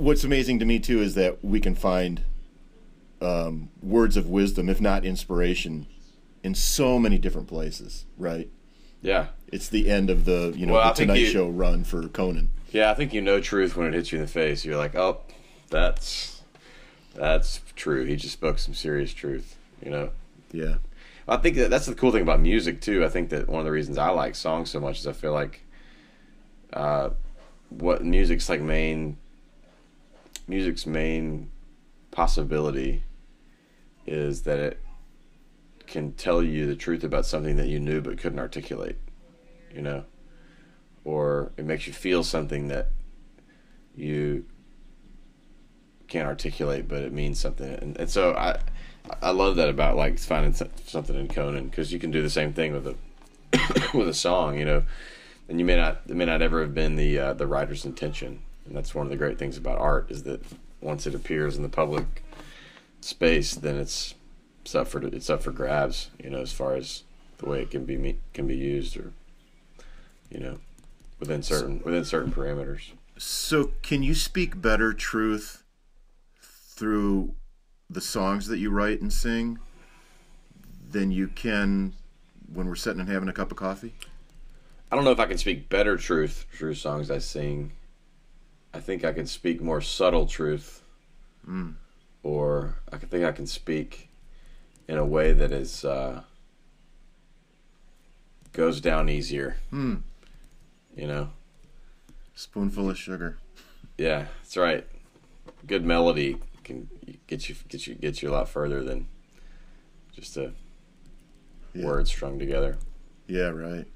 what's amazing to me too is that we can find um, words of wisdom, if not inspiration, in so many different places. Right? Yeah, It's the end of the you know Well, the Tonight you- Show run for Conan. yeah. I think you know truth when it hits you in the face. You're like, oh, that's that's true. He just spoke some serious truth. You know. Yeah. I think that that's the cool thing about music too. I think that one of the reasons I like songs so much is I feel like uh, what music's like main music's main possibility is that it can tell you the truth about something that you knew but couldn't articulate, you know, or it makes you feel something that you can't articulate, but it means something. And, and so I, I love that about like finding something in Conan because you can do the same thing with a with a song, you know, and you may not it may not ever have been the uh, the writer's intention, and that's one of the great things about art is that once it appears in the public space, then it's it's up for it's up for grabs, you know, as far as the way it can be can be used or you know within certain within certain parameters. So, can you speak better truth through the songs that you write and sing than you can when we're sitting and having a cup of coffee? I don't know if I can speak better truth through songs I sing. I think I can speak more subtle truth, or I think I can speak in a way that is uh, goes down easier. Hmm. You know, Spoonful of sugar. yeah, that's right. Good melody can get you get you get you a lot further than just a Yeah. word strung together. Yeah, right.